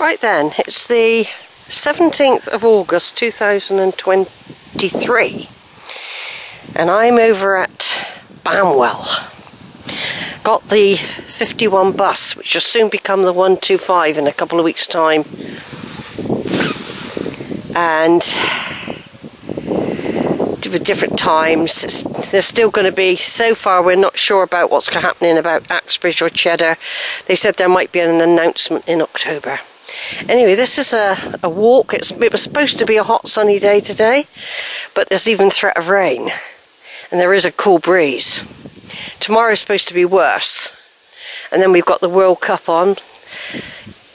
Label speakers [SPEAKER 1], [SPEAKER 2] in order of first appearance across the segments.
[SPEAKER 1] Right then, it's the 17th of August 2023 and I'm over at Banwell. Got the 51 bus which will soon become the 125 in a couple of weeks time and with different times. They're still going to be, so far we're not sure about what's happening about Axbridge or Cheddar. They said there might be an announcement in October. Anyway, this is a, a walk. It's, it was supposed to be a hot sunny day today, but there's even threat of rain. And there is a cool breeze. Tomorrow's supposed to be worse. And then we've got the World Cup on.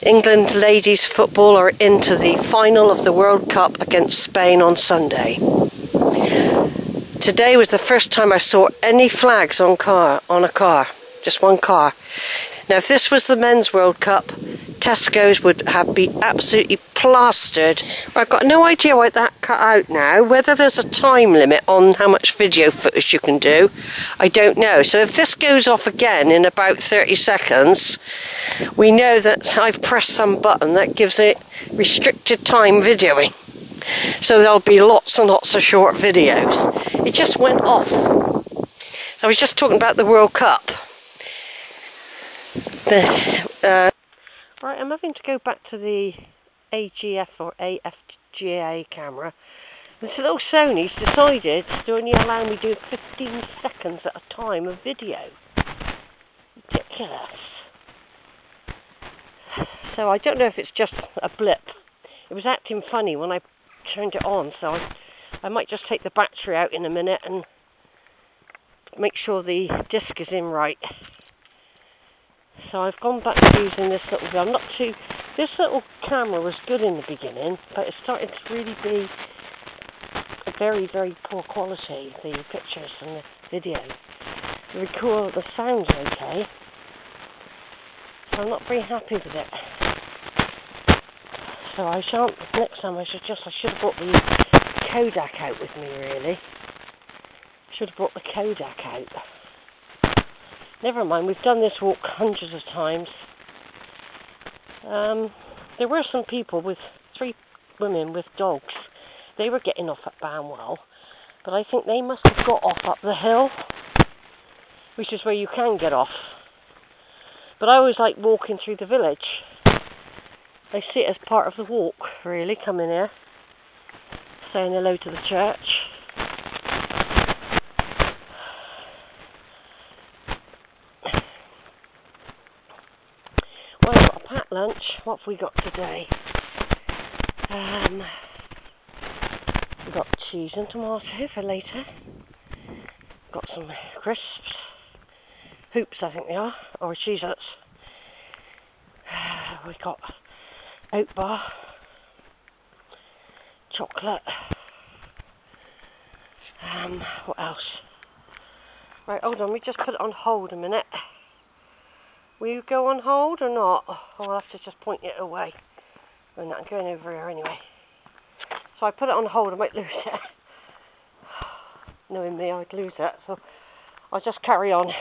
[SPEAKER 1] England ladies football are into the final of the World Cup against Spain on Sunday. Today was the first time I saw any flags on car on a car, just one car. Now if this was the men's World Cup, Tesco's would have been absolutely plastered. I've got no idea why that cut out now. Whether there's a time limit on how much video footage you can do, I don't know. So if this goes off again in about 30 seconds, we know that I've pressed some button that gives it restricted time videoing. So there'll be lots and lots of short videos. It just went off. So I was just talking about the World Cup. The, uh, Right, I'm having to go back to the AGF or AFGA camera. This little Sony's decided to only allow me to do 15 seconds at a time of video. Ridiculous. So I don't know if it's just a blip. It was acting funny when I turned it on, so I, I might just take the battery out in a minute and make sure the disc is in right. So I've gone back to using this little, I'm not too, this little camera was good in the beginning, but it's starting to really be very, very poor quality, the pictures and the video. The record, the sound's okay, so I'm not very happy with it. So I shan't, next time I should just, I should have brought the Kodak out with me really. Should have brought the Kodak out. Never mind, we've done this walk hundreds of times. Um, there were some people with three women with dogs. They were getting off at Banwell, but I think they must have got off up the hill, which is where you can get off. But I always like walking through the village. I see it as part of the walk, really, coming here, saying hello to the church. Lunch. What have we got today? Um, we've got cheese and tomato for later. Got some crisps. Hoops, I think they are, or cheese nuts. We've got oat bar, chocolate. Um, what else? Right, hold on, we just put it on hold a minute. Will you go on hold or not? Oh, I'll have to just point it away. I'm not going over here anyway. So I put it on hold, I might lose it. Knowing me, I'd lose it, so I'll just carry on.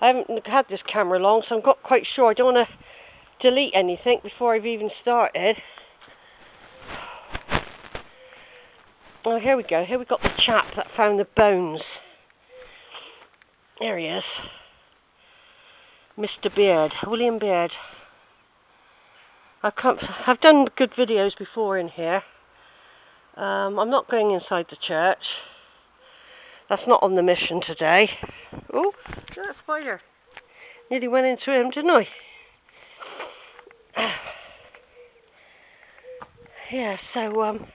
[SPEAKER 1] I haven't had this camera long, so I'm not quite sure. I don't want to delete anything before I've even started. Oh, here we go. Here we got the chap that found the bones. There he is. Mr. Beard, William Beard. Come, I've done good videos before in here. Um, I'm not going inside the church. That's not on the mission today. Oh, that spider. Nearly went into him, didn't I? yeah, so, um,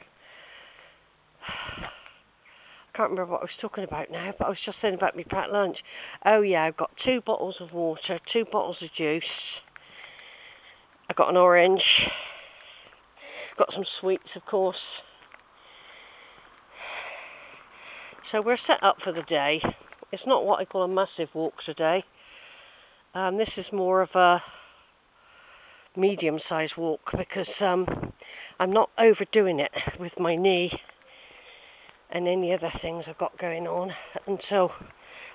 [SPEAKER 1] can't remember what I was talking about now, but I was just saying about my packed lunch. Oh yeah, I've got two bottles of water, two bottles of juice. I've got an orange. Got some sweets, of course. So we're set up for the day. It's not what I call a massive walk today. Um, this is more of a medium-sized walk because um, I'm not overdoing it with my knee and any other things I've got going on. And so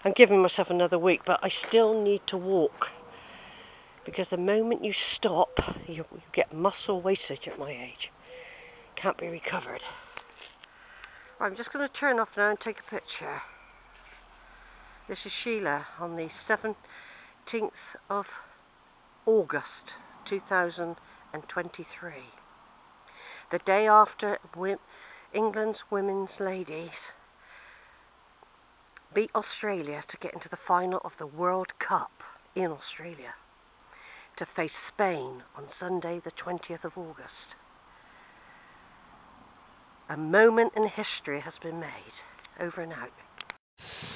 [SPEAKER 1] I'm giving myself another week, but I still need to walk Because the moment you stop, you, you get muscle wastage at my age. Can't be recovered. I'm just going to turn off now and take a picture. This is Sheila on the 17th of August 2023. The day after England's women's ladies beat Australia to get into the final of the World Cup in Australia to face Spain on Sunday, the 20th of August. A moment in history has been made. Over and out.